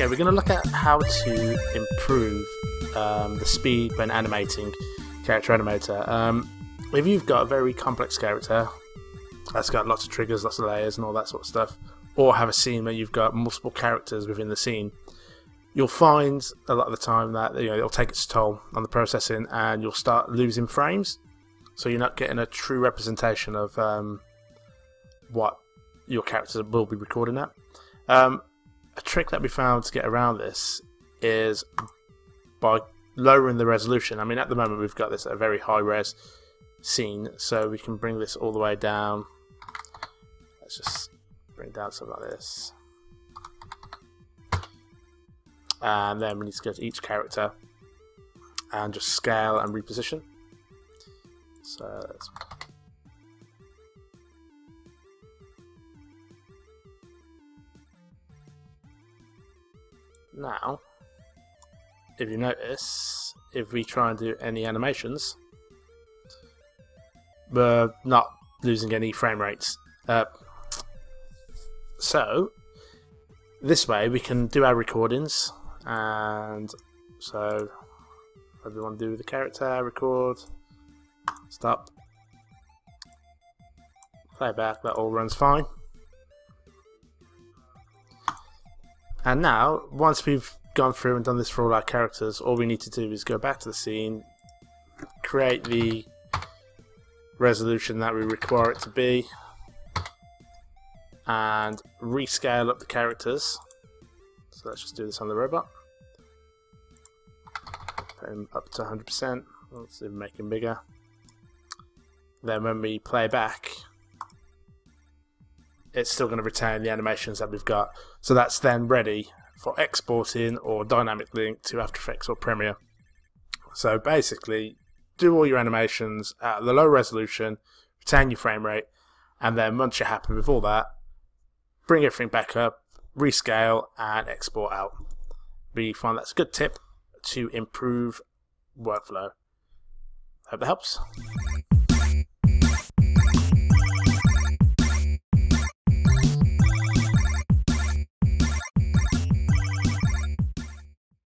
we're going to look at how to improve um, the speed when animating character animator. Um, if you've got a very complex character that's got lots of triggers, lots of layers, and all that sort of stuff, or have a scene where you've got multiple characters within the scene, you'll find a lot of the time that you know it'll take its toll on the processing, and you'll start losing frames. So you're not getting a true representation of um, what your characters will be recording at. Um, a trick that we found to get around this is by lowering the resolution. I mean, at the moment we've got this at a very high res scene, so we can bring this all the way down. Let's just bring down something like this. And then we need to go to each character and just scale and reposition. So let's Now, if you notice, if we try and do any animations, we're not losing any frame rates. Uh, so, this way we can do our recordings, and so, what do we want to do with the character? Record, stop, play back, that all runs fine. And now, once we've gone through and done this for all our characters, all we need to do is go back to the scene, create the resolution that we require it to be, and rescale up the characters. So let's just do this on the robot. Put him up to 100%. Let's even make him bigger. Then when we play back, it's still going to retain the animations that we've got. So that's then ready for exporting or dynamic link to After Effects or Premiere. So basically, do all your animations at the low resolution, retain your frame rate, and then once you're happy with all that, bring everything back up, rescale, and export out. We find that's a good tip to improve workflow. Hope that helps.